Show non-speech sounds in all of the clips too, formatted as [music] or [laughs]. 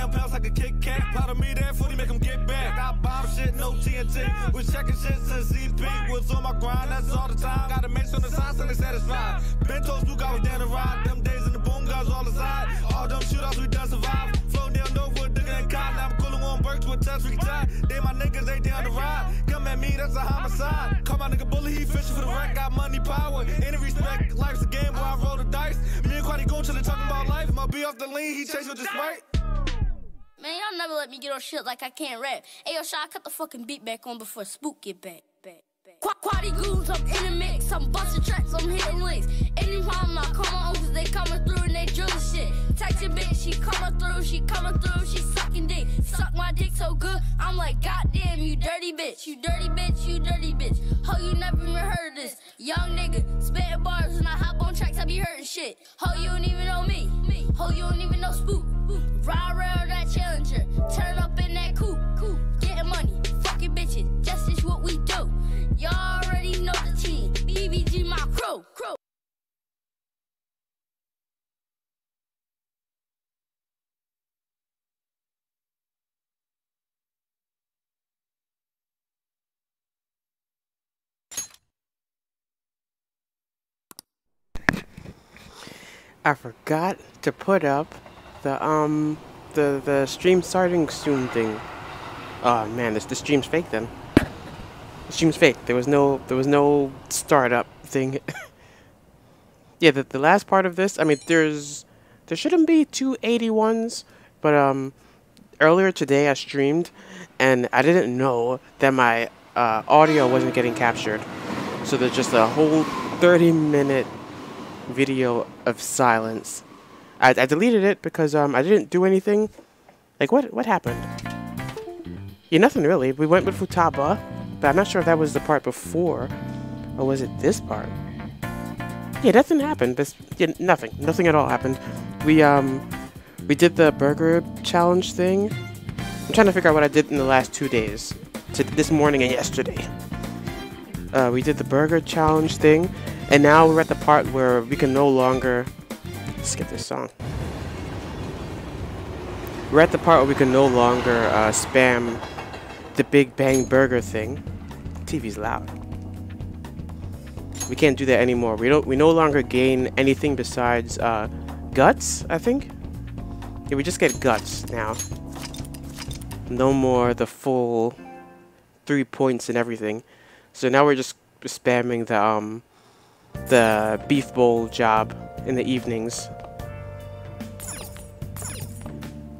damn pounds like a Kit Kat. Of me that footy make them get back. I bomb shit, no TNT. Was checking shit since CP was on my grind, that's all the time. Gotta make sure the signs so they satisfied. Bentos, blue guy was down the ride. Them days in the boom guys all aside. All them shootouts we done survive. Flow down Norwood, digging and cotton. I'm cooling on Burks with touch we tie. They my niggas, they down the ride. Come at me, that's a homicide. Call my nigga bully, he fishing for the wreck. Got money, power, any respect. Life's a game, boy, I roll the dice. Me and Quaddy to the talking about life. My be off the lean, he chase with the sprite. Man, y'all never let me get on shit like I can't rap. Hey, yo, Shaw, cut the fucking beat back on before Spook get back. Qu- Quaddy goons, I'm in the mix. I'm busting tracks, I'm hitting links. Anytime I come on, cause they coming through and they drilling shit. Text your bitch, she coming through, she coming through, she sucking dick. Suck my dick so good, I'm like, goddamn, you dirty bitch. You dirty bitch, you dirty bitch. Ho, you never even heard of this. Young nigga, spitting bars when I hop on tracks, I be hurting shit. Ho, you don't even know me. Ho, you don't even know Spook. Ride around that challenger, turn up in that coupe. I forgot to put up the um the the stream starting soon thing. Oh man, this the stream's fake then. The stream's fake. There was no there was no startup thing. [laughs] yeah, the the last part of this, I mean there's there shouldn't be two 81s, but um earlier today I streamed and I didn't know that my uh, audio wasn't getting captured. So there's just a whole 30 minute video of silence. I, I deleted it because um, I didn't do anything. Like, what what happened? Yeah, nothing really. We went with Futaba, but I'm not sure if that was the part before, or was it this part? Yeah, nothing happened. This, yeah, nothing. Nothing at all happened. We, um, we did the burger challenge thing. I'm trying to figure out what I did in the last two days. To this morning and yesterday. Uh, we did the burger challenge thing, and now we're at the part where we can no longer skip this song. We're at the part where we can no longer uh, spam the Big Bang Burger thing. TV's loud. We can't do that anymore. We don't. We no longer gain anything besides uh, guts. I think. Yeah, we just get guts now. No more the full three points and everything. So now we're just spamming the um the beef bowl job in the evenings.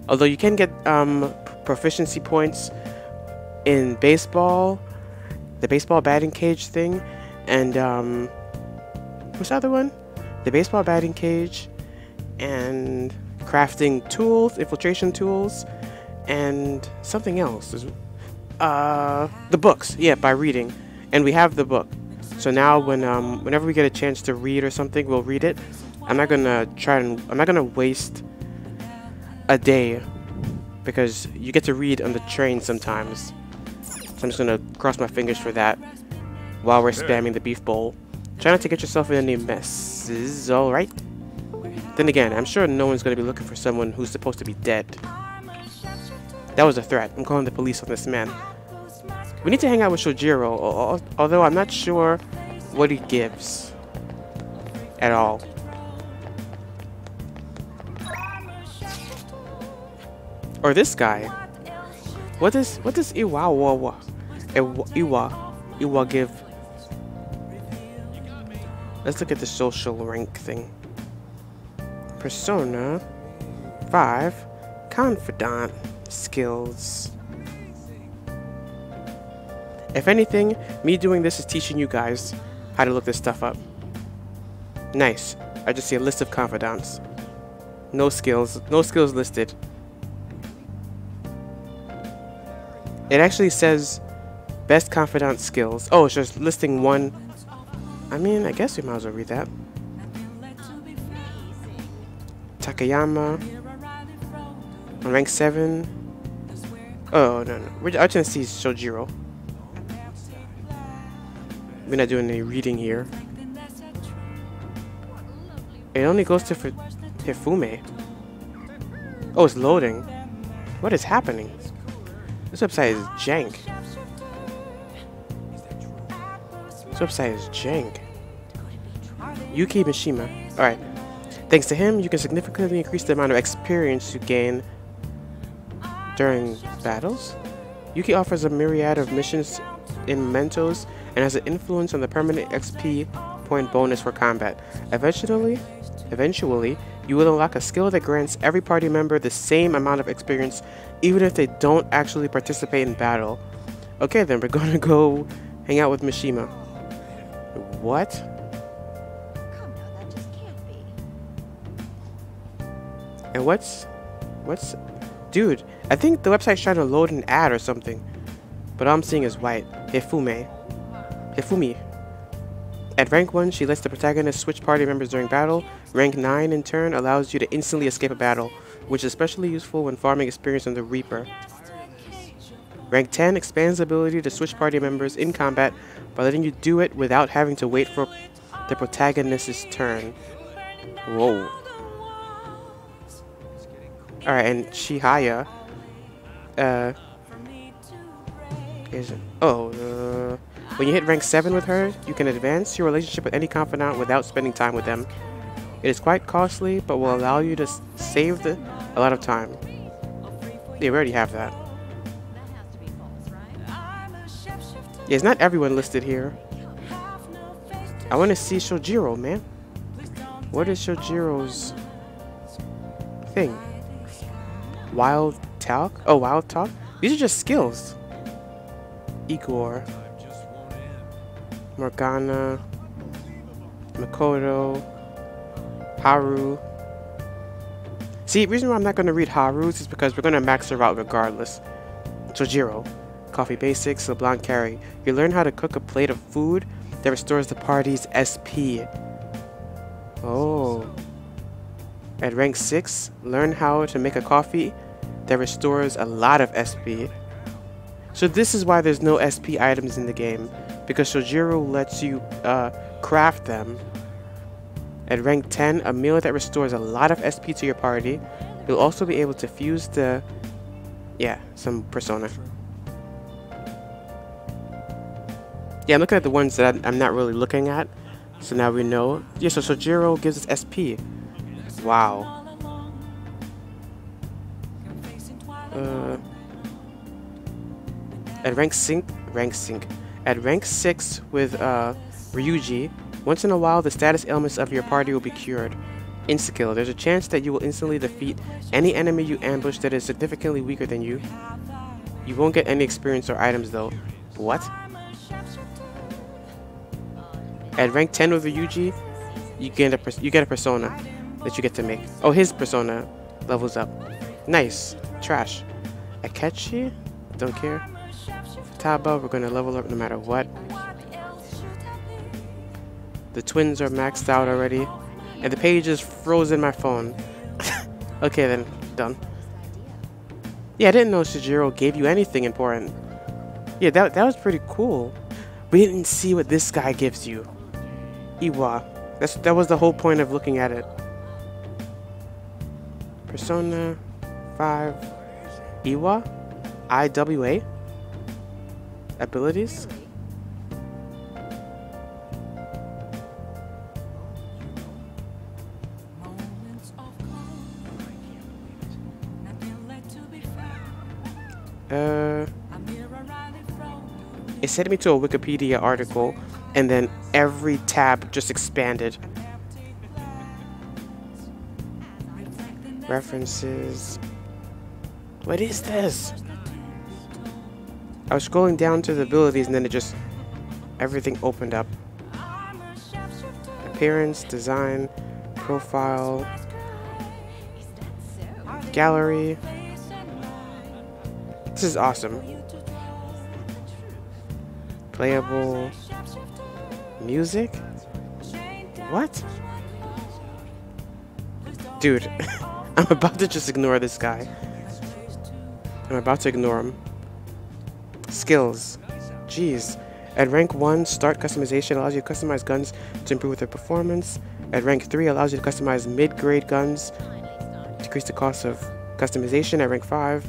Although you can get um, proficiency points in baseball, the baseball batting cage thing, and um, what's the other one? The baseball batting cage, and crafting tools, infiltration tools, and something else. Uh, the books, yeah, by reading, and we have the book. So now, when um, whenever we get a chance to read or something, we'll read it. I'm not gonna try and I'm not gonna waste a day because you get to read on the train sometimes. So I'm just gonna cross my fingers for that while we're spamming the beef bowl. Try not to get yourself in any messes, alright? Then again, I'm sure no one's gonna be looking for someone who's supposed to be dead. That was a threat. I'm calling the police on this man. We need to hang out with Shojiro, although I'm not sure what he gives at all. Or this guy. What does what does Iwa Iwa eh, Iwa Iwa give? Let's look at the social rank thing. Persona 5 Confidant skills. If anything, me doing this is teaching you guys how to look this stuff up. Nice. I just see a list of confidants. No skills. No skills listed. It actually says best confidant skills. Oh, it's just listing one. I mean, I guess we might as well read that. Takayama. Rank 7. Oh, no, no. I just see Shojiro. We're not doing any reading here. It only goes to Hifume. Oh, it's loading. What is happening? This website is jank. This website is jank. Yuki Mishima. Alright. Thanks to him, you can significantly increase the amount of experience you gain during battles. Yuki offers a myriad of missions in Mementos and has an influence on the permanent XP point bonus for combat. Eventually, eventually, you will unlock a skill that grants every party member the same amount of experience even if they don't actually participate in battle. Okay then, we're [laughs] gonna go hang out with Mishima. What? Come now, that just can't be. And what's... What's... Dude, I think the website's trying to load an ad or something. But all I'm seeing is white. Hifume. Hifumi. At rank 1, she lets the protagonist switch party members during battle. Rank 9, in turn, allows you to instantly escape a battle, which is especially useful when farming experience on the Reaper. Rank 10 expands the ability to switch party members in combat by letting you do it without having to wait for the protagonist's turn. Whoa. Alright, and Chihaya, uh, is oh, uh, when you hit rank 7 with her, you can advance your relationship with any confidant without spending time with them. It is quite costly, but will allow you to save the, a lot of time. Yeah, we already have that. Yeah, it's not everyone listed here. I want to see Shojiro, man. What is Shojiro's thing? Wild talk? Oh, wild talk? These are just skills. Igor. Morgana. Makoto. Haru. See, the reason why I'm not going to read Haru's is because we're going to max her out regardless. Shojiro. Coffee Basics, LeBlanc Curry. You learn how to cook a plate of food that restores the party's SP. Oh. At rank 6, learn how to make a coffee that restores a lot of SP. So this is why there's no SP items in the game, because Shojiro lets you uh, craft them. At rank 10, a meal that restores a lot of SP to your party. You'll also be able to fuse the... Yeah, some persona. Yeah, I'm looking at the ones that I'm not really looking at. So now we know. Yeah, so Sojiro gives us SP. Wow. Uh, at rank sync, rank sync. At rank 6 with uh, Ryuji, once in a while the status ailments of your party will be cured. Insta-kill. There's a chance that you will instantly defeat any enemy you ambush that is significantly weaker than you. You won't get any experience or items though. What? At rank 10 with Ryuji, you get a you get a persona that you get to make. Oh, his persona levels up. Nice. Trash. Akechi? Don't care. Futaba, we're gonna level up no matter what. The twins are maxed out already. And the page is frozen my phone. [laughs] okay then, done. Yeah, I didn't know Shijiro gave you anything important. Yeah, that, that was pretty cool. We didn't see what this guy gives you. Iwa. That's, that was the whole point of looking at it. Persona 5. Iwa? IWA? Abilities? Uh, it sent me to a Wikipedia article, and then every tab just expanded. References. What is this? I was scrolling down to the abilities, and then it just everything opened up. Appearance, design, profile, gallery. This is awesome. Playable music? What? Dude, [laughs] I'm about to just ignore this guy. I'm about to ignore him. Skills. Jeez. At rank 1, start customization allows you to customize guns to improve their performance. At rank 3, allows you to customize mid-grade guns, decrease the cost of customization. At rank 5,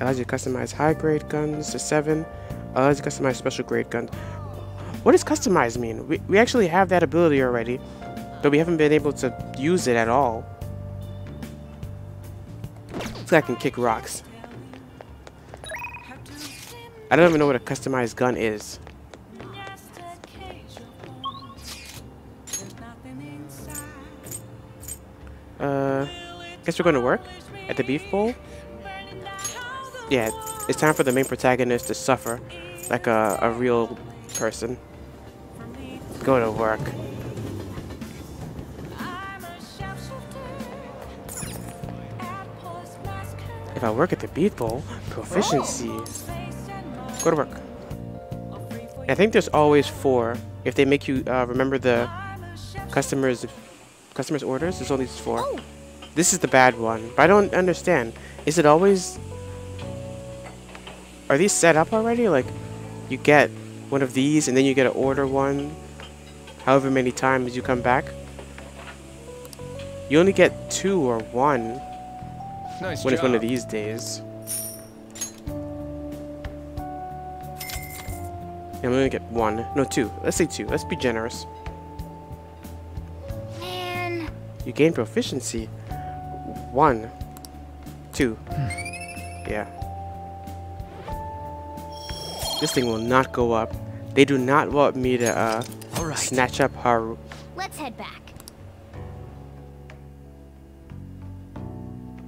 Allows you to customize high grade guns to 7. Allows you to customize special grade guns. What does customize mean? We, we actually have that ability already, but we haven't been able to use it at all. So I can kick rocks. I don't even know what a customized gun is. Uh, guess we're going to work at the beef bowl. Yeah, it's time for the main protagonist to suffer like a, a real person. Go to work. If I work at the beef bowl, proficiency. Go to work. I think there's always four. If they make you uh, remember the customers customers orders, there's only four. This is the bad one, but I don't understand. Is it always are these set up already? Like, you get one of these, and then you get to order one however many times you come back? You only get two or one Nice when it's one of these days. Yeah, I'm gonna get one. No, two. Let's say two. Let's be generous. Man. You gain proficiency. One. Two. Yeah. This thing will not go up. They do not want me to uh, All right. snatch up Haru. Let's head back.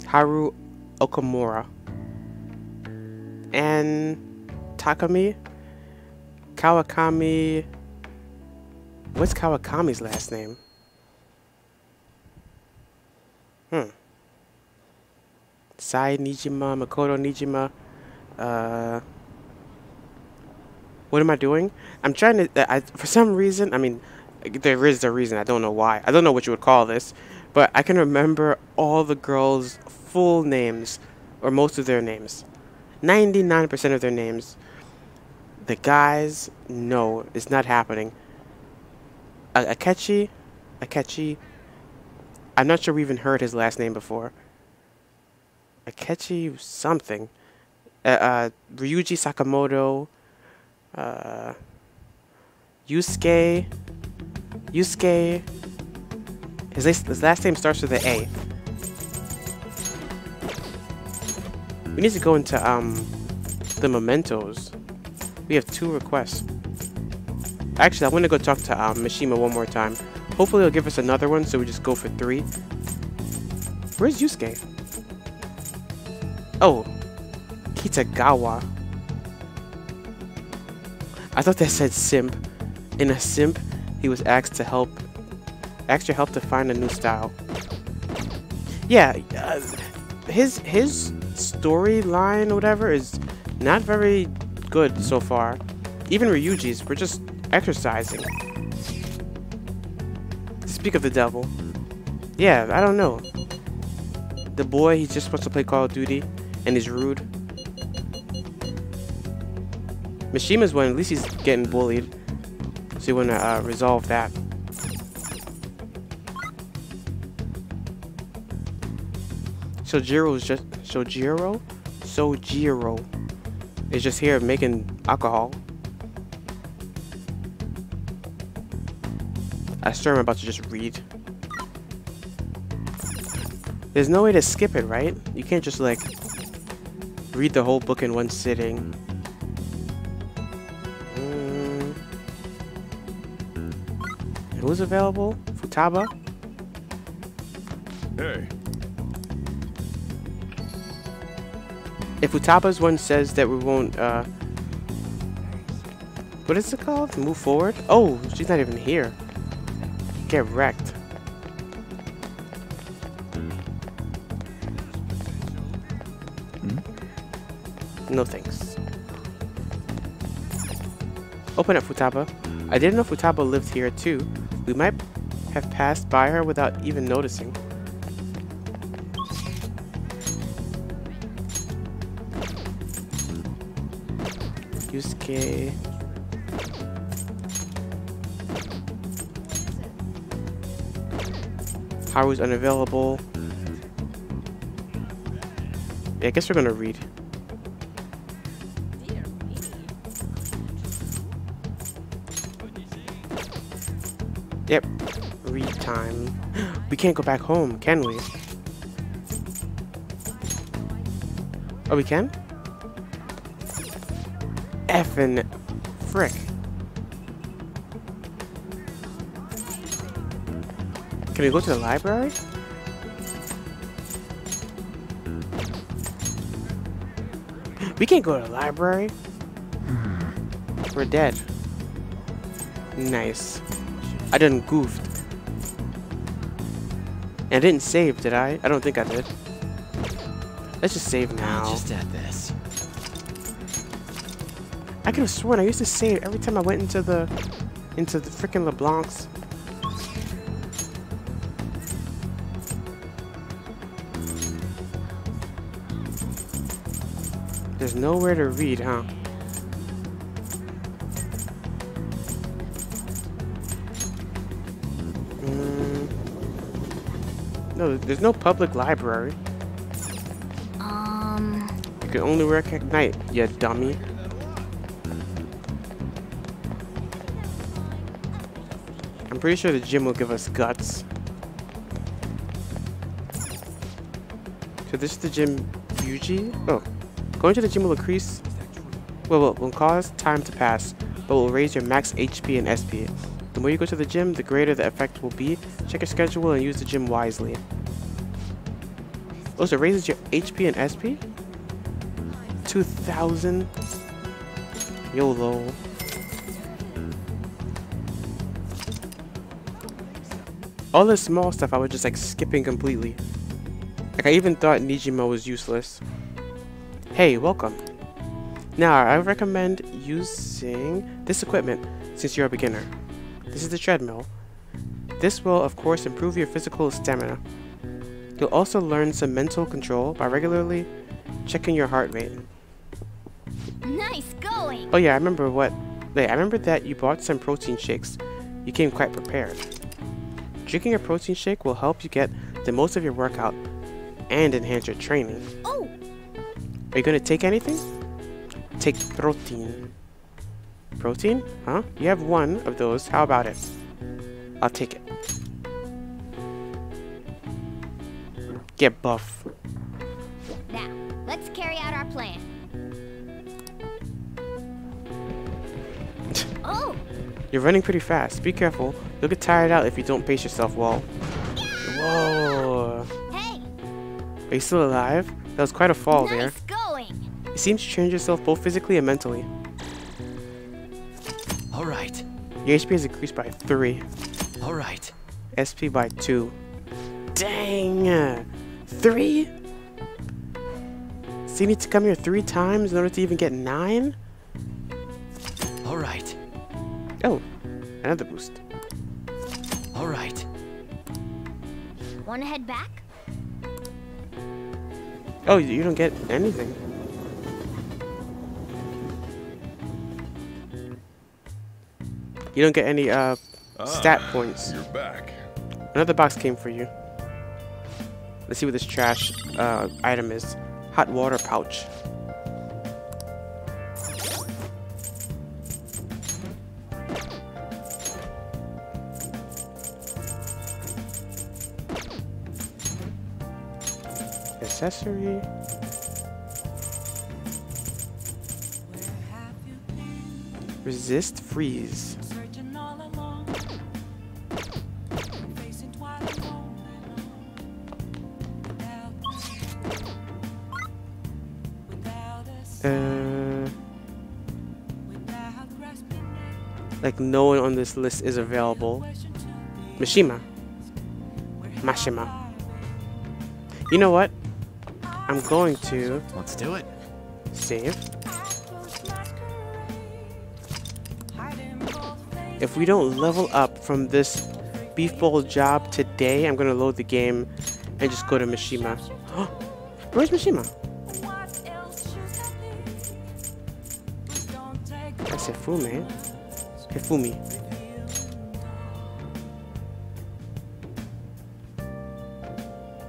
Haru Okumura. And Takami. Kawakami. What's Kawakami's last name? Hmm. Sae Niijima, Makoto Niijima. Uh, what am I doing? I'm trying to. I, for some reason, I mean, there is a reason. I don't know why. I don't know what you would call this, but I can remember all the girls' full names, or most of their names. 99% of their names. The guys, no, it's not happening. A- Akechi, Akechi. I'm not sure we even heard his last name before. Akechi something. Uh, uh, Ryuji Sakamoto. Uh, Yusuke. Yusuke. His last, his last name starts with an A. We need to go into um the mementos. We have two requests. Actually, I want to go talk to um, Mishima one more time. Hopefully, he'll give us another one, so we just go for three. Where's Yusuke? Oh, Kitagawa. I thought that said simp. In a simp, he was asked to help, asked your help to find a new style. Yeah, uh, his his storyline or whatever is not very good so far. Even Ryuji's, we're just exercising. Speak of the devil. Yeah, I don't know. The boy, he's just supposed to play Call of Duty, and he's rude. Mishima's one, at least he's getting bullied. So you want to uh, resolve that. So Shojiro's just Shojiro? Sojiro is just here making alcohol. I swear I'm about to just read. There's no way to skip it, right? You can't just like read the whole book in one sitting. Mm. Who's available? Futaba? Hey. If Futaba's one says that we won't, uh... What is it called? Move forward? Oh, she's not even here. Get wrecked. No thanks. Open up, Futaba. I didn't know Futaba lived here too. We might have passed by her without even noticing. Okay. Power was unavailable. Yeah, I guess we're gonna read. Yep, read time. [gasps] We can't go back home, can we? Oh, we can? Effin' frick. Can we go to the library? We can't go to the library. Hmm. We're dead. Nice. I done goofed. And I didn't save, did I? I don't think I did. Let's just save now. Just at this. I could have sworn I used to save every time I went into the into the freaking LeBlancs. There's nowhere to read, huh? Mm. No, there's no public library. Um, You can only work at night, you dummy. Pretty sure the gym will give us guts. So this is the gym Yuji? Oh. Going to the gym will increase well, will, will cause time to pass, but will raise your max HP and SP. The more you go to the gym, the greater the effect will be. Check your schedule and use the gym wisely. Oh, so it raises your HP and SP? 2,000? YOLO. All the small stuff I was just like skipping completely. Like I even thought Niijima was useless. Hey, welcome. Now, I recommend using this equipment since you're a beginner. This is the treadmill. This will, of course, improve your physical stamina. You'll also learn some mental control by regularly checking your heart rate. nice going. Oh yeah, I remember what... Wait, I remember that you bought some protein shakes. You came quite prepared. Drinking a protein shake will help you get the most of your workout and enhance your training. Oh, Are you gonna take anything? Take protein. Protein? Huh? You have one of those. How about it? I'll take it. Get buff. now let's carry out our plan. [laughs] Oh, You're running pretty fast. Be careful. You'll get tired out if you don't pace yourself well. Whoa. hey, Are you still alive? That was quite a fall there. nice going. It seems to change yourself both physically and mentally. All right. Your HP has increased by 3. All right. SP by 2. Dang! 3? So you need to come here 3 times in order to even get 9? All right. Oh, another boost. All right. Want to head back? Oh, you you don't get anything. You don't get any uh stat points. You're back. Another box came for you. Let's see what this trash uh, item is. Hot water pouch. Accessory. Resist freeze. Uh, like no one on this list is available. Mishima. Mashima. You know what? I'm going to Let's do it. save. If we don't level up from this beef bowl job today, I'm gonna load the game and just go to Mishima. [gasps] Where's Mishima? That's Hifume. Hifumi.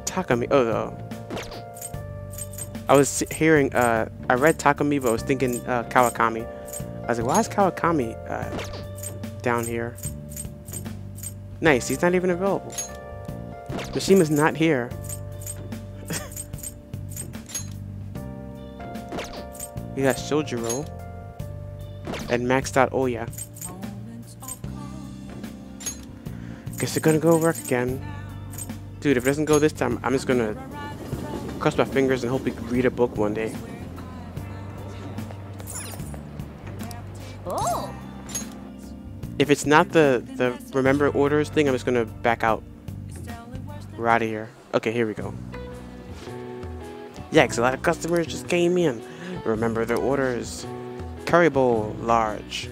Takami. Oh, no. I was hearing, uh, I read Takami, but I was thinking uh, Kawakami. I was like, why is Kawakami uh, down here? Nice, he's not even available. Mishima's not here. [laughs] we got Shojiro. And Max Oya. Guess they're gonna go work again. Dude, if it doesn't go this time, I'm just gonna cross my fingers and hope we can read a book one day. Oh. If it's not the, the remember orders thing, I'm just gonna back out. We're out of here. Okay, here we go. Yikes, a lot of customers just came in. Remember their orders. Curry bowl, large.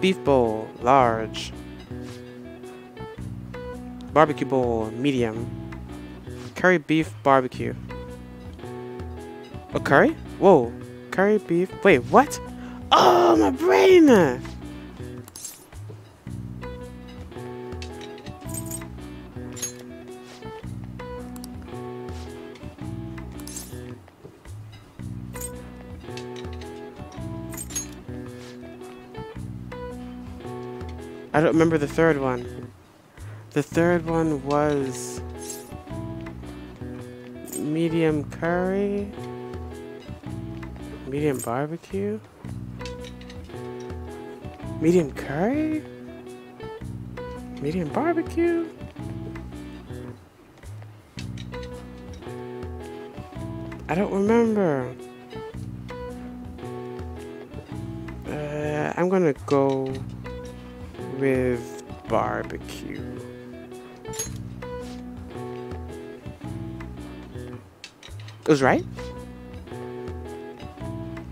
Beef bowl, large. Barbecue bowl, medium. Curry beef barbecue. A curry? Whoa. Curry beef. Wait, what? Oh, my brain! I don't remember the third one. The third one was medium curry, medium barbecue, medium curry, medium barbecue. I don't remember. Uh, I'm gonna go with barbecue. It was right.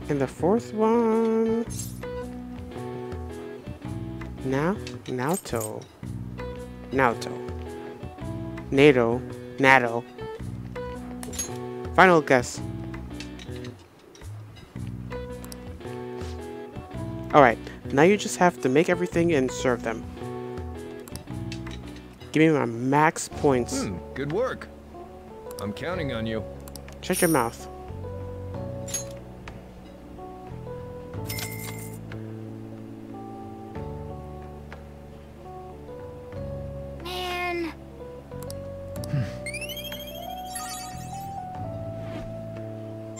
And the fourth one. Now, Naoto. Naoto. NATO. NATO. Final guess. Alright, now you just have to make everything and serve them. Give me my max points. Hmm, good work. I'm counting on you. Shut your mouth. Man.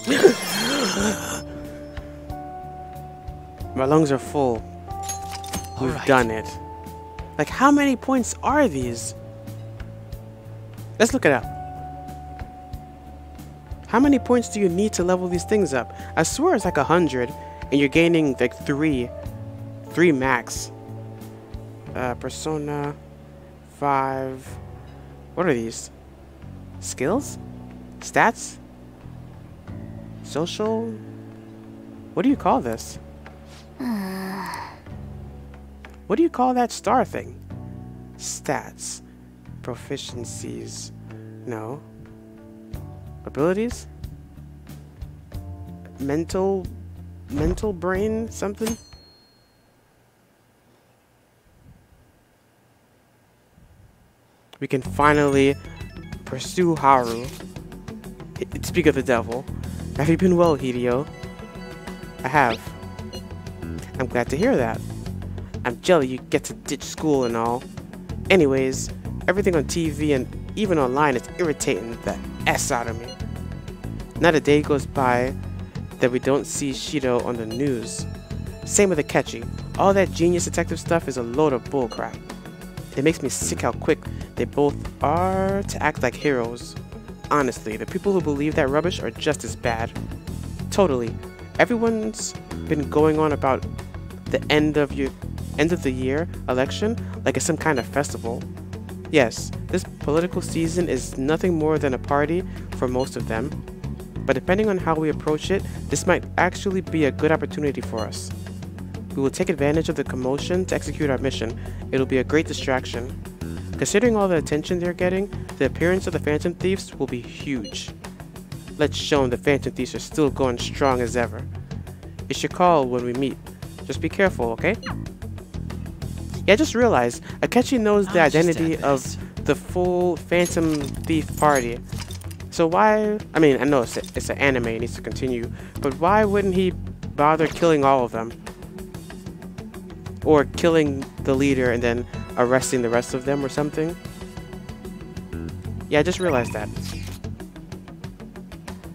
[laughs] My lungs are full. We've Alright. done it. Like, how many points are these? Let's look it up. How many points do you need to level these things up? I swear it's like a hundred, and you're gaining like three, three max. Uh, Persona, five. What are these? Skills? Stats? Social? What do you call this? [sighs] What do you call that star thing? Stats. Proficiencies. No. Abilities? Mental. Mental brain something? We can finally pursue Haru. I- Speak of the devil. Have you been well, Hideo? I have. I'm glad to hear that. I'm jelly you get to ditch school and all. Anyways, everything on TV and even online is irritating the S out of me. Not a day goes by that we don't see Shido on the news. Same with Akechi. All that genius detective stuff is a load of bullcrap. It makes me sick how quick they both are to act like heroes. Honestly, the people who believe that rubbish are just as bad. Totally. Everyone's been going on about the end of your end of the year election like it's some kind of festival. Yes, this political season is nothing more than a party for most of them. But depending on how we approach it, this might actually be a good opportunity for us. We will take advantage of the commotion to execute our mission. It'll be a great distraction. Considering all the attention they're getting, the appearance of the Phantom Thieves will be huge. Let's show them the Phantom Thieves are still going strong as ever. It's your call when we meet. Just be careful, okay? Yeah, I just realized Akechi knows the identity of the full Phantom Thief party. So why? I mean, I know it's, a, it's an anime, it needs to continue, but why wouldn't he bother killing all of them? or killing the leader and then arresting the rest of them or something. Yeah, I just realized that.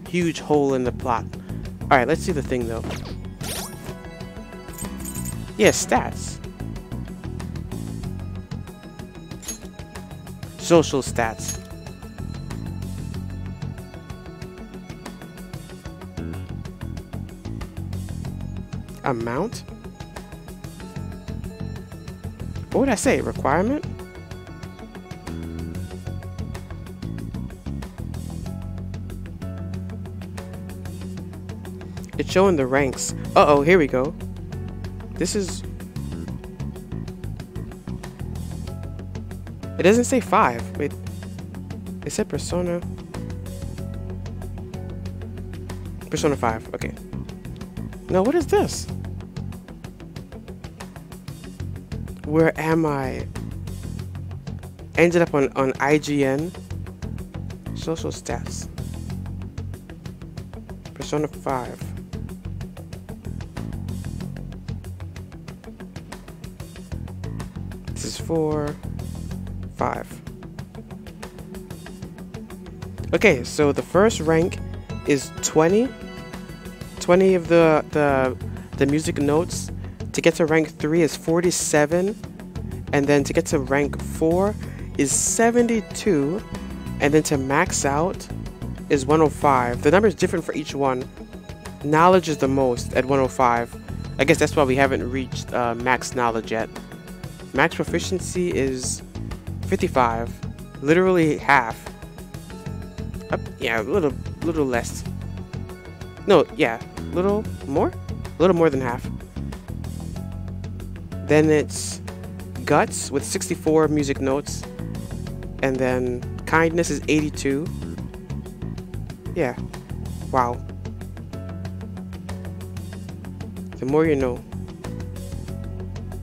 Huge hole in the plot. Alright, let's see the thing though. Yeah, stats. Social stats. Amount? What would I say? Requirement? It's showing the ranks. Uh-oh, here we go. This is... It doesn't say 5. Wait. It said Persona... Persona 5. Okay. No, what is this? Where am I? Ended up on, on IGN. Social stats. Persona 5. This is 4, 5. Okay, so the first rank is 20. 20 of the, the, the music notes. To get to rank 3 is 47. And then to get to rank 4 is 72. And then to max out is 105. The number is different for each one. Knowledge is the most at 105. I guess that's why we haven't reached uh, max knowledge yet. Max proficiency is 55. Literally half. Uh, yeah, a little, little less. No, yeah, little more? A little more than half. Then it's Guts with 64 music notes. And then Kindness is 82. Yeah. Wow. The more you know.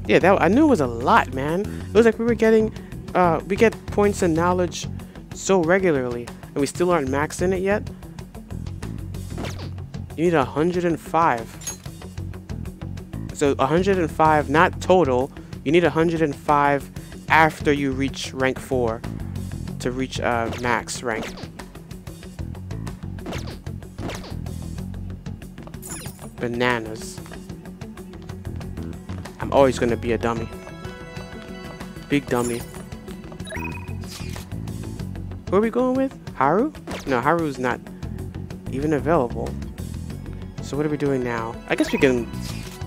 Yeah, that I knew it was a lot, man. It was like we were getting, uh, we get points and knowledge so regularly, and we still aren't maxed in it yet. You need 105. So 105, not total. You need 105 after you reach rank 4 to reach uh, max rank. Bananas. I'm always gonna be a dummy. Big dummy. Who are we going with? Haru? No, Haru's not even available. So what are we doing now? I guess we can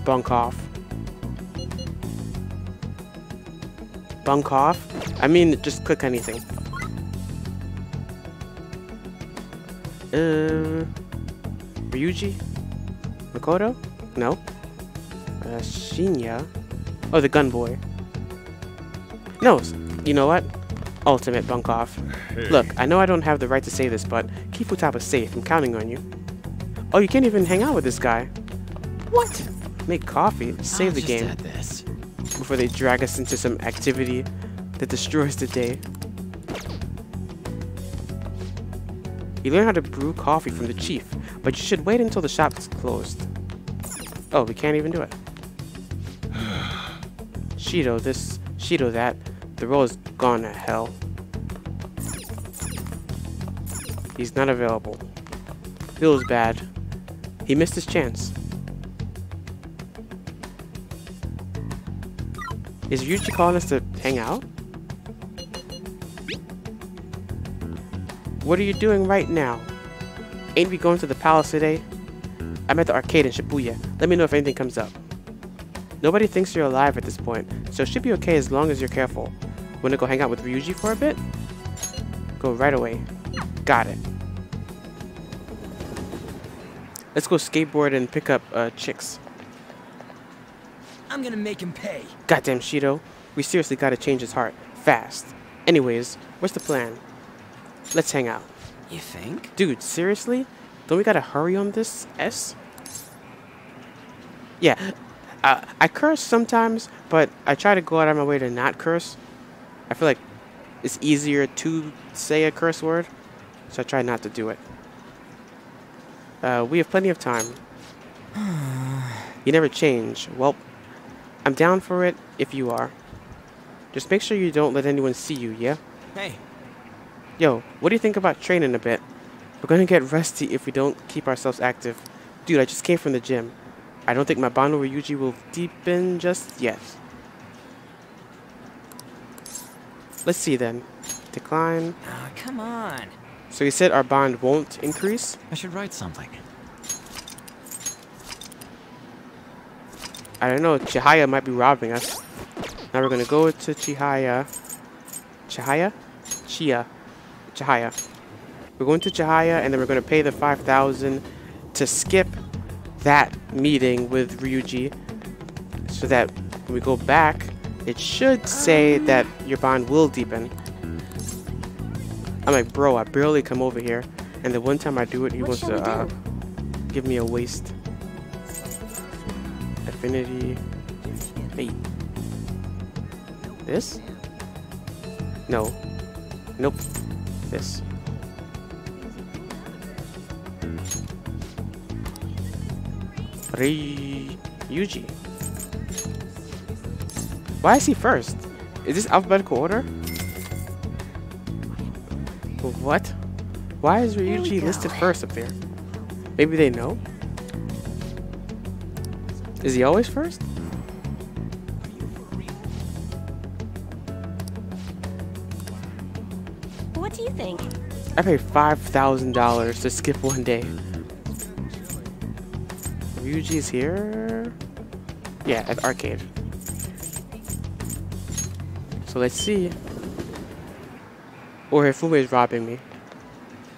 bunk off. Bunk off? I mean, just click anything. Uh, Ryuji? Makoto? No. Uh, Shinya? Oh, the gun boy. No, you know what? Ultimate bunk off. Look, I know I don't have the right to say this, but keep Futaba safe. I'm counting on you. Oh, you can't even hang out with this guy. What? Make coffee, save the game this. before they drag us into some activity that destroys the day. You learn how to brew coffee from the chief, but you should wait until the shop is closed. Oh, we can't even do it. [sighs] Shido this, Shido that. The roll is gone to hell. He's not available. Feels bad. He missed his chance. Is Ryuji calling us to hang out? What are you doing right now? Ain't we going to the palace today? I'm at the arcade in Shibuya. Let me know if anything comes up. Nobody thinks you're alive at this point, so it should be okay as long as you're careful. Wanna go hang out with Ryuji for a bit? Go right away. Got it. Let's go skateboard and pick up uh, chicks. I'm gonna make him pay. Goddamn Shido, we seriously gotta change his heart. Fast. Anyways, what's the plan? Let's hang out. You think? Dude, seriously? Don't we gotta hurry on this, S? Yeah, uh, I curse sometimes, but I try to go out of my way to not curse. I feel like it's easier to say a curse word, so I try not to do it. Uh, we have plenty of time. [sighs] You never change. Well, I'm down for it if you are. Just make sure you don't let anyone see you, yeah? Hey, Yo, what do you think about training a bit? We're gonna get rusty if we don't keep ourselves active. Dude, I just came from the gym. I don't think my bond with Ryuji will deepen just yet. Let's see then. Decline. Ah, come on. So you said our bond won't increase? I should write something. I don't know, Chihaya might be robbing us. Now we're gonna go to Chihaya. Chihaya? Chia. Chihaya. We're going to Chihaya and then we're gonna pay the 5,000 to skip that meeting with Ryuji so that when we go back, it should say that your bond will deepen. I'm like, bro, I barely come over here. And the one time I do it, he What wants to uh, give me a waste. Affinity. Hey. This? No. Nope. This. Ryuji. Why is he first? Is this alphabetical order? What? Why is Ryuji listed first up there? Maybe they know? Is he always first? What do you think? I paid $5,000 to skip one day. Ryuji's here? Yeah, at arcade. So let's see. Or if Fume is robbing me.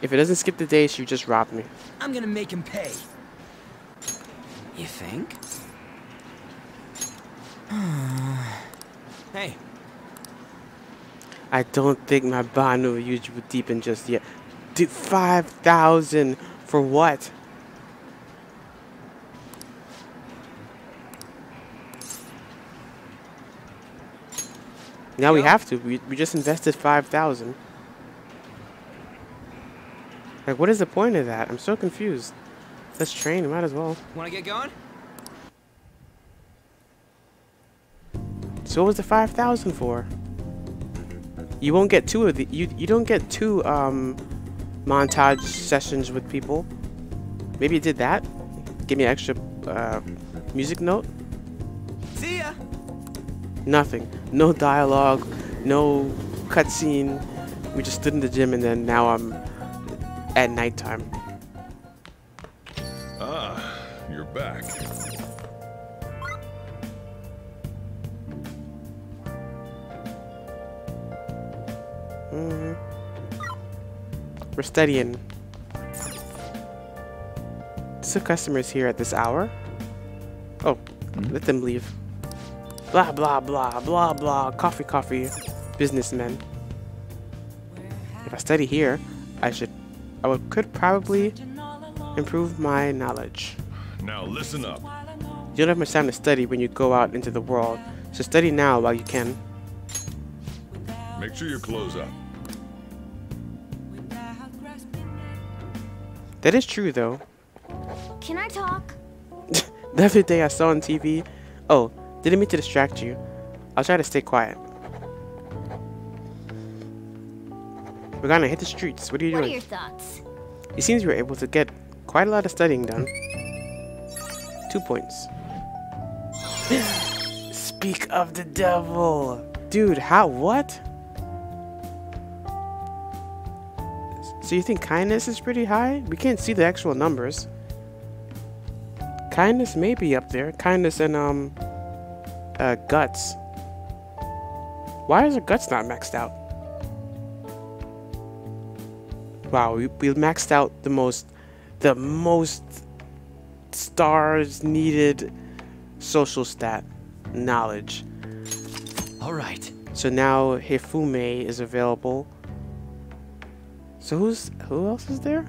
If it doesn't skip the day, she just robbed me. I'm gonna make him pay. You think? Hey, I don't think my bond with Ryuji will deepen just yet. Dude, 5,000 for what? Now we have to. We, we just invested 5,000. Like, what is the point of that? I'm so confused. Let's train. Might as well. wanna get going? So what was the 5,000 for? You won't get two of the. You, you don't get two um, montage sessions with people. Maybe you did that? Give me an extra uh, music note? See ya. Nothing. No dialogue, no cutscene. We just stood in the gym and then now I'm at nighttime. Ah, you're back. We're studying. So customers here at this hour? Oh, hmm? let them leave. Blah blah blah blah blah. Coffee coffee. Businessmen. If I study here, I should. I would, could probably improve my knowledge. Now listen up. You don't have much time to study when you go out into the world, so study now while you can. Make sure your clothes up. That is true though. Can I talk? [laughs] The other day I saw on TV. Oh, didn't mean to distract you. I'll try to stay quiet. We're gonna hit the streets. What are you What are your thoughts? It seems you were able to get quite a lot of studying done. Two points. [gasps] Speak of the devil. Dude, how? What? So you think kindness is pretty high? We can't see the actual numbers. Kindness may be up there. Kindness and, um, uh, guts. Why is our guts not maxed out? Wow, we, we maxed out the most, the most stars needed social stat, knowledge. All right. So now Hifume is available. So who's who else is there?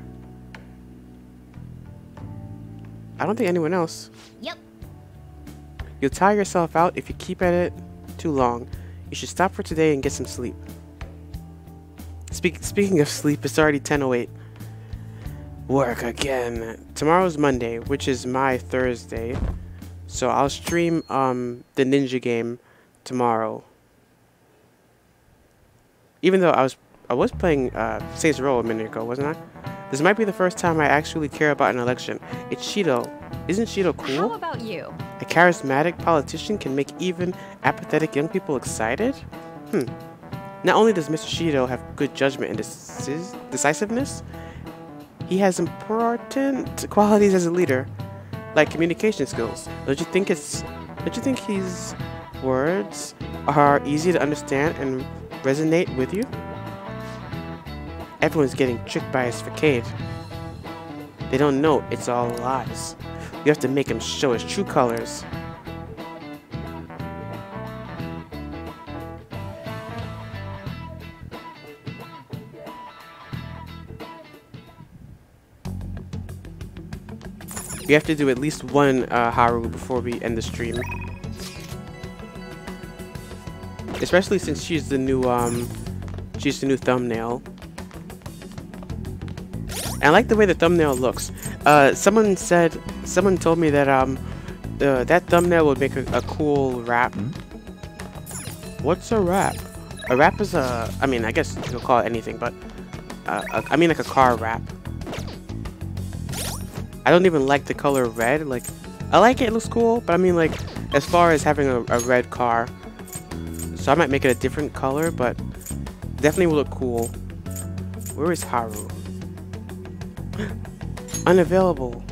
I don't think anyone else. Yep. You'll tire yourself out if you keep at it too long. You should stop for today and get some sleep. Speak, speaking of sleep, it's already 10:08. Work again. Tomorrow's Monday, which is my Thursday. So I'll stream um, the ninja game tomorrow. Even though I was I was playing uh, Saints Row a minute ago, wasn't I? This might be the first time I actually care about an election. It's Shido. Isn't Shido cool? How about you? A charismatic politician can make even apathetic young people excited? Hmm. Not only does Mr. Shido have good judgment and decis- decisiveness, he has important qualities as a leader, like communication skills. Don't you think it's don't you think his words are easy to understand and resonate with you? Everyone's getting tricked by his facade. They don't know it's all lies. You have to make him show his true colors. We have to do at least one uh, Haru before we end the stream. Especially since she's the new um, she's the new thumbnail. And I like the way the thumbnail looks. Uh, someone said, someone told me that um, uh, that thumbnail would make a, a cool wrap. What's a wrap? A wrap is a, I mean, I guess you could call it anything, but uh, a, I mean like a car wrap. I don't even like the color red. Like, I like it, it looks cool, but I mean like, as far as having a, a red car, so I might make it a different color, but definitely will look cool. Where is Haru? Unavailable.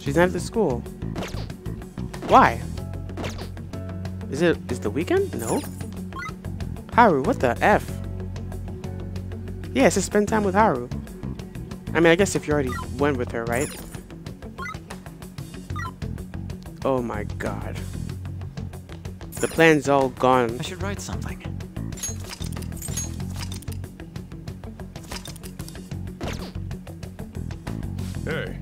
She's not at the school. Why? Is it is the weekend? No. Haru, what the F? Yeah, it says spend time with Haru. I mean, I guess if you already went with her, right? Oh my god. The plan's all gone. I should write something. Hey,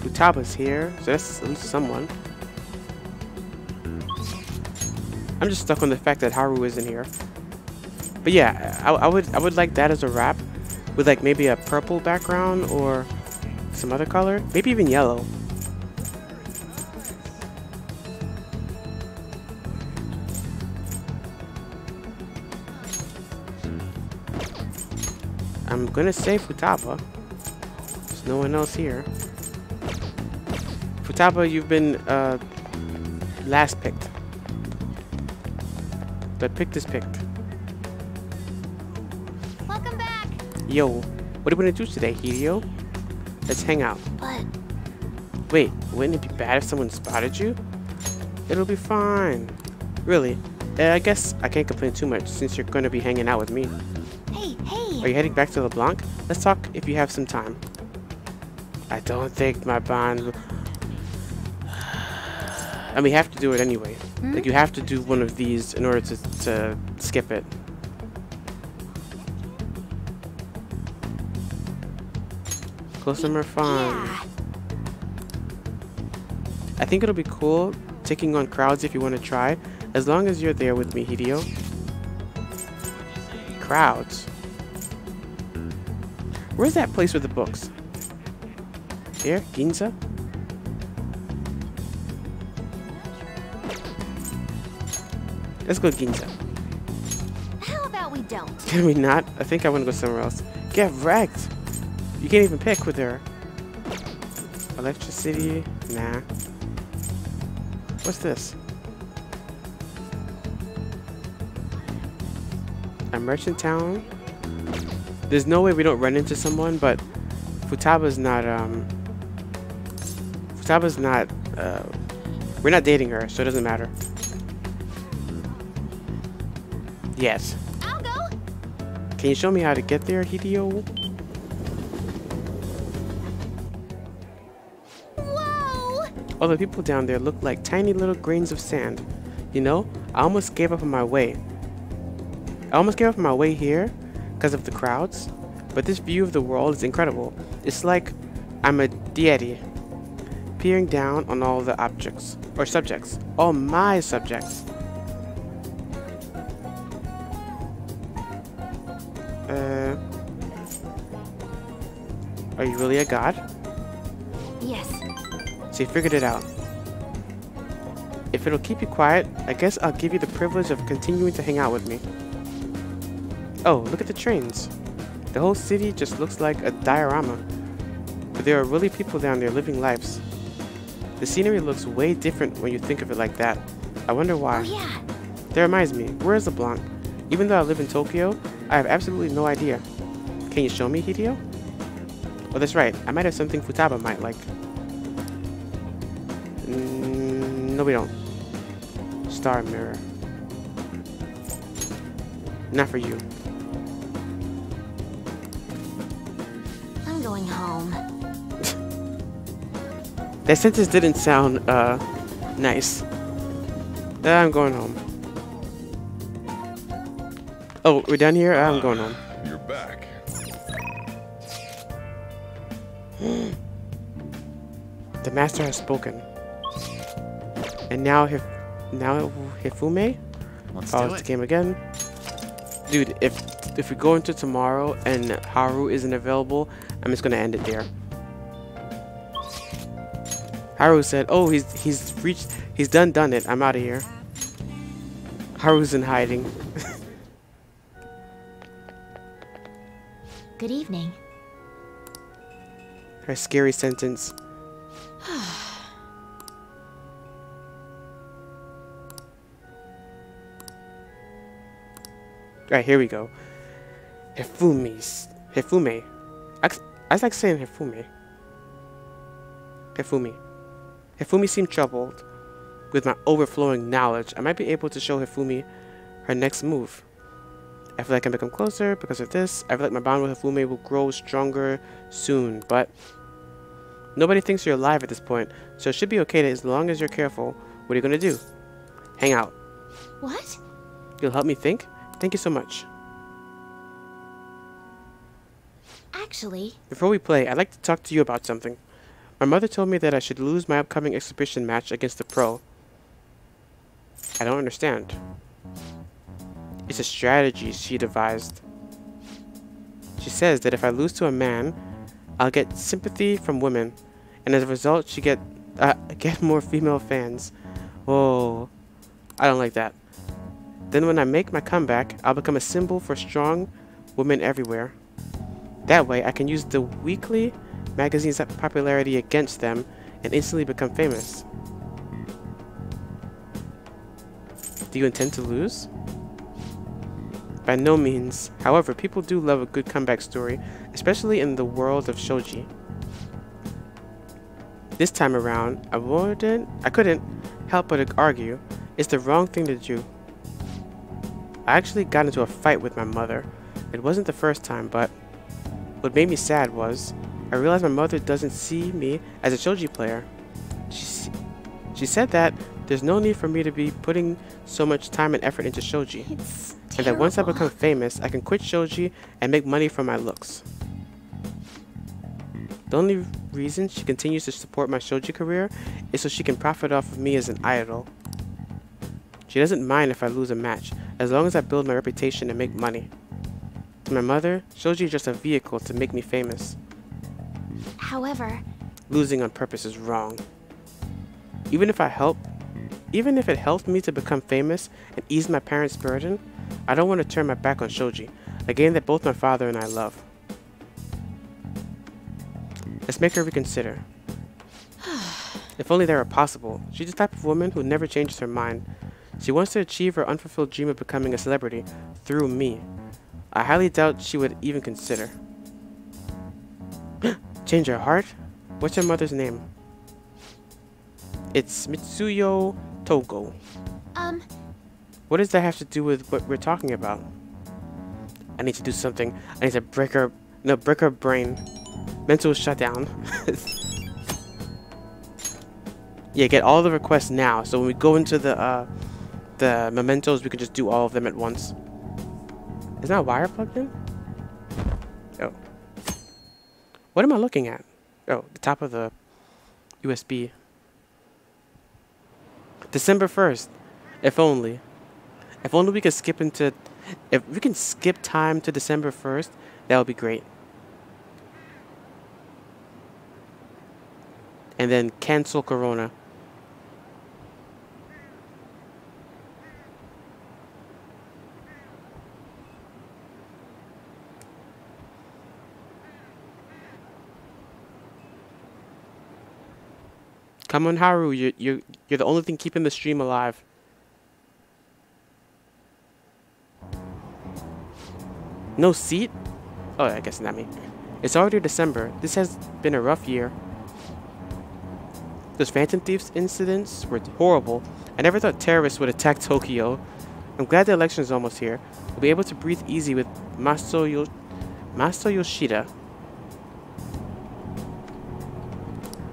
Futaba's here, so that's at least someone. I'm just stuck on the fact that Haru isn't here. But yeah, I, I would I would like that as a wrap, with like maybe a purple background or some other color, maybe even yellow. Gonna say Futaba. There's no one else here. Futaba, you've been uh, last picked. But picked is picked. Welcome back. Yo, what are we gonna do today, Hideo? Let's hang out. But Wait, wouldn't it be bad if someone spotted you? It'll be fine. Really? Uh, I guess I can't complain too much since you're gonna be hanging out with me. Are you heading back to LeBlanc? Let's talk if you have some time. I don't think my bond. And we have to do it anyway. Hmm? Like you have to do one of these in order to to skip it. Close are fun. Yeah. I think it'll be cool taking on crowds if you want to try, as long as you're there with me, Hideo. Crowds. Where's that place with the books? Here, Ginza? Let's go Ginza. How about we don't? [laughs] Can we not? I think I want to go somewhere else. Get wrecked! You can't even pick with her. Electricity? Nah. What's this? A merchant town? There's no way we don't run into someone, but Futaba's not, um... Futaba's not, uh... We're not dating her, so it doesn't matter. Yes. I'll go. Can you show me how to get there, Hideo? Whoa. All the people down there look like tiny little grains of sand. You know, I almost gave up on my way. I almost gave up on my way here because of the crowds, but this view of the world is incredible. It's like I'm a deity, peering down on all the objects, or subjects, all my subjects. Uh, are you really a god? Yes. So you figured it out. If it'll keep you quiet, I guess I'll give you the privilege of continuing to hang out with me. Oh, look at the trains. The whole city just looks like a diorama. But there are really people down there living lives. The scenery looks way different when you think of it like that. I wonder why. Oh yeah. That reminds me, where is LeBlanc? Even though I live in Tokyo, I have absolutely no idea. Can you show me, Hideo? Oh, that's right. I might have something Futaba might like. Mm, no, we don't. Star mirror. Not for you. Going home. [laughs] That sentence didn't sound, uh, nice. Uh, I'm going home. Oh, we're done here? I'm going home. You're back. [gasps] The master has spoken. And now Hif now Hifume? Let's Oh, do it's it. the game again. Dude, if if we go into tomorrow and Haru isn't available, I'm just gonna end it there. Haru said, "Oh, he's he's reached, he's done done it. I'm out of here." Haru's in hiding. [laughs] Good evening. Her scary sentence. [sighs] Alright, here we go. Hifumi's. Hifume. I, was like saying Hifumi. Hifumi. Hifumi seemed troubled. With my overflowing knowledge, I might be able to show Hifumi her next move. I feel like I can become closer because of this. I feel like my bond with Hifumi will grow stronger soon, but nobody thinks you're alive at this point, so it should be okay as long as you're careful. What are you gonna do? Hang out. What? You'll help me think? Thank you so much. Actually, Before we play, I'd like to talk to you about something. My mother told me that I should lose my upcoming exhibition match against the pro. I don't understand. It's a strategy she devised. She says that if I lose to a man, I'll get sympathy from women, and as a result, she get uh, [laughs] get more female fans. Oh, I don't like that. Then when I make my comeback, I'll become a symbol for strong women everywhere. That way, I can use the weekly magazine's popularity against them and instantly become famous. Do you intend to lose? By no means. However, people do love a good comeback story, especially in the world of shogi. This time around, I wouldn't, I couldn't help but argue it's the wrong thing to do. I actually got into a fight with my mother. It wasn't the first time, but what made me sad was I realized my mother doesn't see me as a shogi player. She, she said that there's no need for me to be putting so much time and effort into shogi, it's and that once I become famous, I can quit shogi and make money from my looks. The only reason she continues to support my shogi career is so she can profit off of me as an idol. She doesn't mind if I lose a match, as long as I build my reputation and make money. To my mother, shogi is just a vehicle to make me famous. However, Losing on purpose is wrong. Even if I help, even if it helped me to become famous and ease my parents' burden, I don't want to turn my back on shogi, a game that both my father and I love. Let's make her reconsider. [sighs] if only that were possible. She's the type of woman who never changes her mind. She wants to achieve her unfulfilled dream of becoming a celebrity through me. I highly doubt she would even consider. [gasps] Change her heart? What's your mother's name? It's Mitsuyo Togo. um, What does that have to do with what we're talking about? I need to do something. I need to break her, no, break her brain. Mental shutdown. [laughs] yeah, get all the requests now. So when we go into the, uh, the mementos, we can just do all of them at once. Is that wire plugged in? Oh. What am I looking at? Oh, the top of the USB. December 1st. If only. If only we could skip into If we can skip time to December 1st, that would be great. And then cancel Corona. Come on, Haru. You're, you're, you're the only thing keeping the stream alive. No seat? Oh, I guess not me. It's already December. This has been a rough year. Those Phantom Thieves incidents were horrible. I never thought terrorists would attack Tokyo. I'm glad the election is almost here. We'll be able to breathe easy with Masto, Yo Masto Yoshida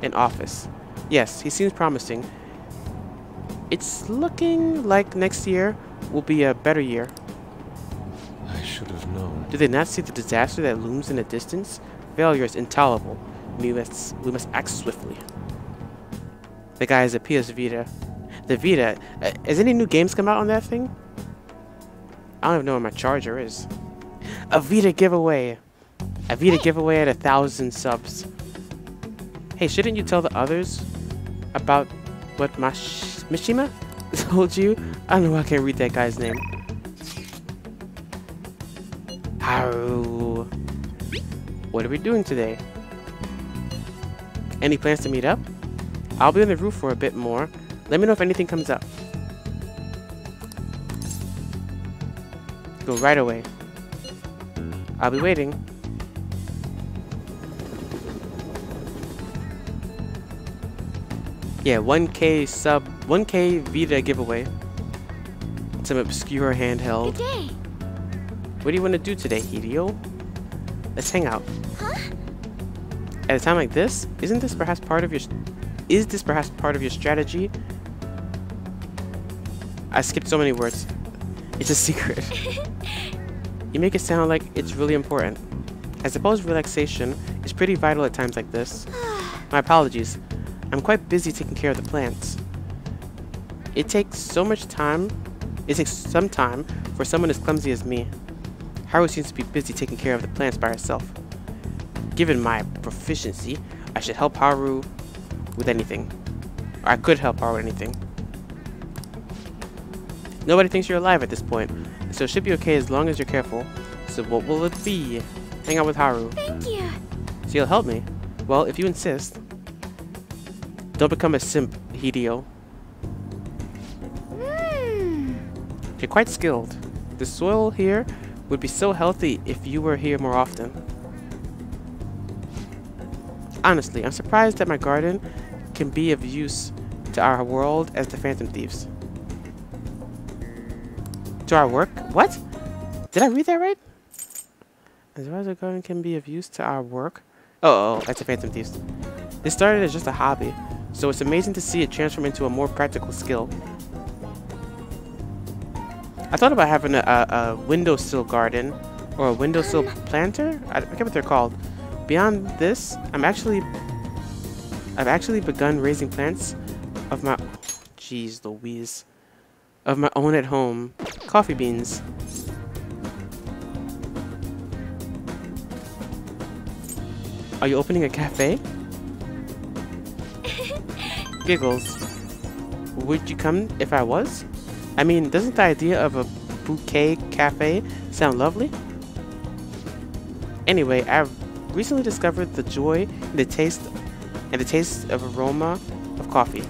in office. Yes, he seems promising. It's looking like next year will be a better year. I should have known. Do they not see the disaster that looms in the distance? Failure is intolerable. We must, we must act swiftly. The guy has a PS Vita. The Vita, uh, has any new games come out on that thing? I don't even know where my charger is. A Vita giveaway. A Vita giveaway at a thousand subs. Hey, shouldn't you tell the others about what Mash Mishima [laughs] told you? I don't know I can't read that guy's name. Haru. What are we doing today? Any plans to meet up? I'll be on the roof for a bit more. Let me know if anything comes up. Go right away. I'll be waiting. Yeah, 1k sub, 1k Vita giveaway. Some obscure handheld. What do you want to do today, Hideo? Let's hang out. Huh? At a time like this, isn't this perhaps part of your is this perhaps part of your strategy? I skipped so many words. It's a secret. [laughs] you make it sound like it's really important. I suppose relaxation is pretty vital at times like this. [sighs] My apologies. I'm quite busy taking care of the plants. It takes so much time. It takes some time for someone as clumsy as me. Haru seems to be busy taking care of the plants by herself. Given my proficiency, I should help Haru with anything. Or I could help Haru with anything. Nobody thinks you're alive at this point, so it should be okay as long as you're careful. So what will it be? Hang out with Haru. Thank you. So you'll help me? Well, if you insist. Don't become a simp, Hideo. Hmm. You're quite skilled. The soil here would be so healthy if you were here more often. Honestly, I'm surprised that my garden can be of use to our world as the Phantom Thieves. To our work? What? Did I read that right? As far as the garden can be of use to our work? Oh, oh, that's the Phantom Thieves. This started as just a hobby, so it's amazing to see it transform into a more practical skill. I thought about having a, a, a windowsill garden or a windowsill planter. I, forget what they're called. Beyond this, I'm actually I've actually begun raising plants of my jeez Louise of my own at home. Coffee beans. Are you opening a cafe? Giggles. Would you come if I was? I mean, doesn't the idea of a bouquet cafe sound lovely? Anyway, I've recently discovered the joy and the taste and the taste of aroma of coffee.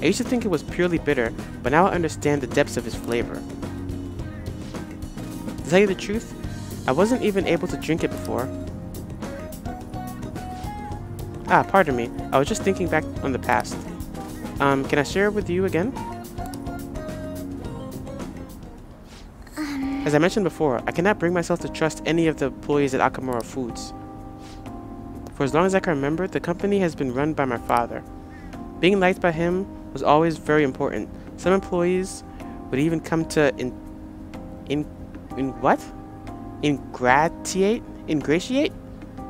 I used to think it was purely bitter, but now I understand the depths of its flavor. To tell you the truth, I wasn't even able to drink it before. Ah, pardon me. I was just thinking back on the past. Um, can I share it with you again? As I mentioned before, I cannot bring myself to trust any of the employees at Okumura Foods. For as long as I can remember, the company has been run by my father. Being liked by him was always very important. Some employees would even come to in in in what? Ingratiate? Ingratiate?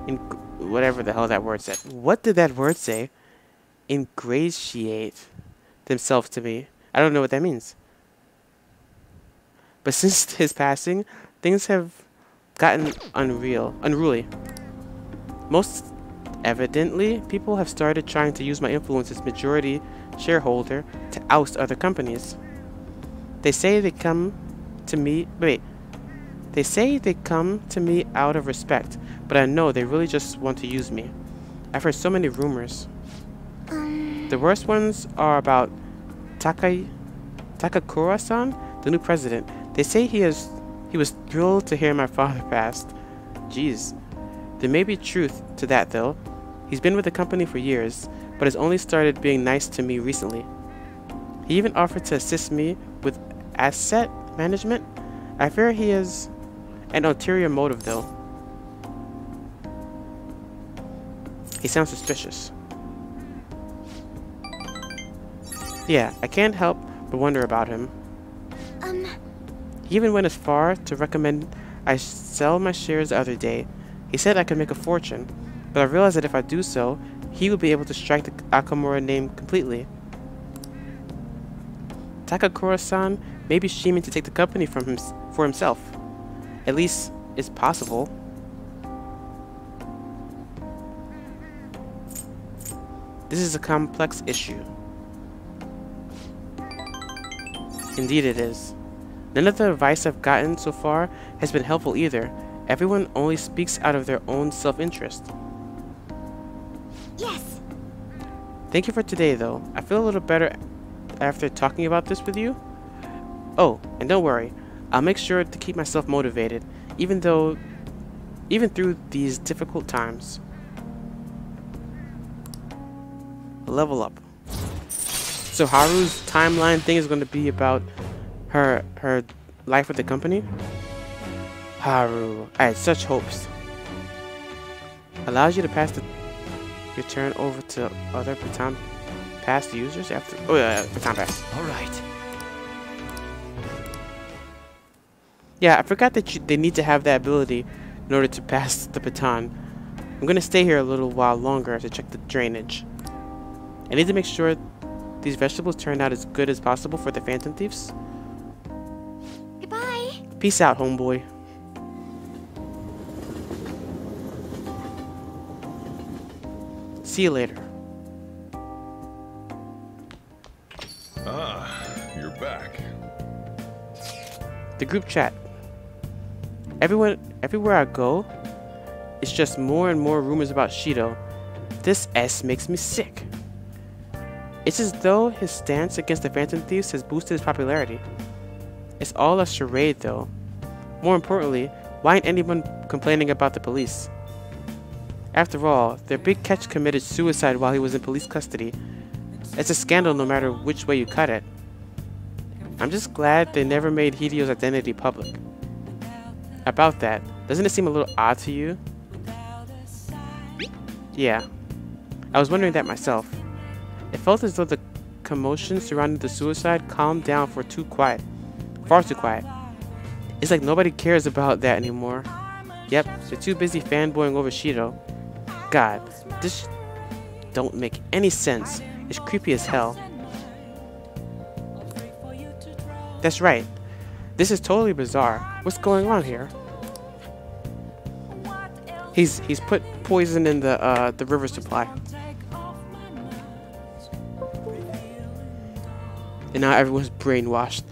In whatever the hell that word said. What did that word say? Ingratiate themselves to me. I don't know what that means. But [laughs] since his passing, things have gotten unreal, unruly. Most evidently, people have started trying to use my influence as majority shareholder to oust other companies. They say they come to me, wait, they say they come to me out of respect, but I know they really just want to use me. I've heard so many rumors. The um, worst ones are about Taka, Takakura-san, the new president. They say he is he was thrilled to hear my father [laughs] passed. Jeez. There may be truth to that though. He's been with the company for years, but has only started being nice to me recently. He even offered to assist me with asset management. I fear he has an ulterior motive though. He sounds suspicious. Yeah, I can't help but wonder about him. Um, He even went as far to recommend I sell my shares the other day. He said I could make a fortune, but I realized that if I do so, he would be able to strike the Okumura name completely. Takakura-san may be scheming to take the company from him for himself. At least, it's possible. This is a complex issue. Indeed it is. None of the advice I've gotten so far has been helpful either. Everyone only speaks out of their own self-interest. yes. Thank you for today, though. I feel a little better after talking about this with you. Oh, and don't worry. I'll make sure to keep myself motivated, even though... even through these difficult times. Level up. So Haru's timeline thing is going to be about her her life with the company? Haru, I had such hopes. Allows you to pass the your turn over to other baton pass users after oh yeah, baton pass. Alright. Yeah, I forgot that you, they need to have that ability in order to pass the baton. I'm gonna stay here a little while longer to check the drainage. I need to make sure these vegetables turn out as good as possible for the Phantom Thieves. Goodbye. Peace out, homeboy. See you later. Ah, you're back. The group chat. Everyone, everywhere I go, it's just more and more rumors about Shido. This S makes me sick. It's as though his stance against the Phantom Thieves has boosted his popularity. It's all a charade, though. More importantly, why ain't anyone complaining about the police? After all, their big catch committed suicide while he was in police custody. It's a scandal no matter which way you cut it. I'm just glad they never made Hideo's identity public. About that, doesn't it seem a little odd to you? Yeah, I was wondering that myself. It felt as though the commotion surrounding the suicide calmed down for too quiet. Far too quiet. It's like nobody cares about that anymore. Yep, they're too busy fanboying over Shido. God, this don't make any sense. It's creepy as hell. That's right. This is totally bizarre. What's going on here? He's he's put poison in the uh, the river supply. And now everyone's brainwashed.